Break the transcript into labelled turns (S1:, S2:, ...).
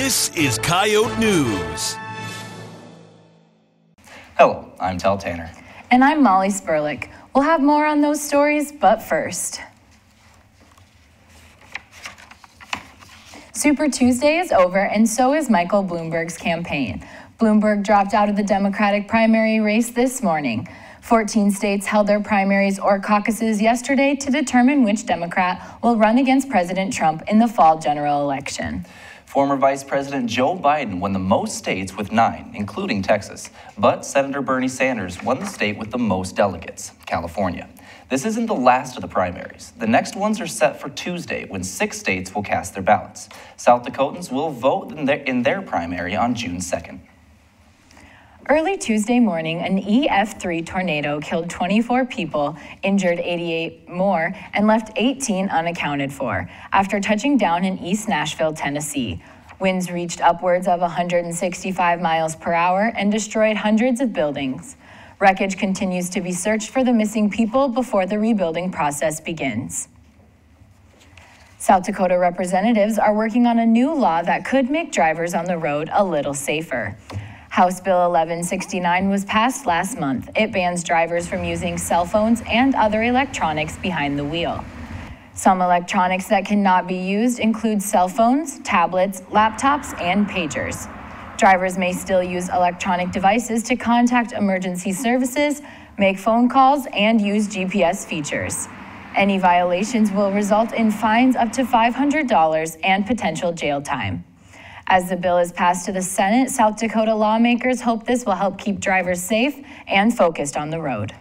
S1: This is Coyote News.
S2: Hello, I'm Tel Tanner.
S3: And I'm Molly Spurlick. We'll have more on those stories, but first. Super Tuesday is over, and so is Michael Bloomberg's campaign. Bloomberg dropped out of the Democratic primary race this morning. 14 states held their primaries or caucuses yesterday to determine which Democrat will run against President Trump in the fall general election.
S2: Former Vice President Joe Biden won the most states with nine, including Texas. But Senator Bernie Sanders won the state with the most delegates, California. This isn't the last of the primaries. The next ones are set for Tuesday when six states will cast their ballots. South Dakotans will vote in their, in their primary on June 2nd.
S3: Early Tuesday morning, an EF3 tornado killed 24 people, injured 88 more, and left 18 unaccounted for after touching down in East Nashville, Tennessee. Winds reached upwards of 165 miles per hour and destroyed hundreds of buildings. Wreckage continues to be searched for the missing people before the rebuilding process begins. South Dakota representatives are working on a new law that could make drivers on the road a little safer. House Bill 1169 was passed last month. It bans drivers from using cell phones and other electronics behind the wheel. Some electronics that cannot be used include cell phones, tablets, laptops, and pagers. Drivers may still use electronic devices to contact emergency services, make phone calls, and use GPS features. Any violations will result in fines up to $500 and potential jail time. As the bill is passed to the Senate, South Dakota lawmakers hope this will help keep drivers safe and focused on the road.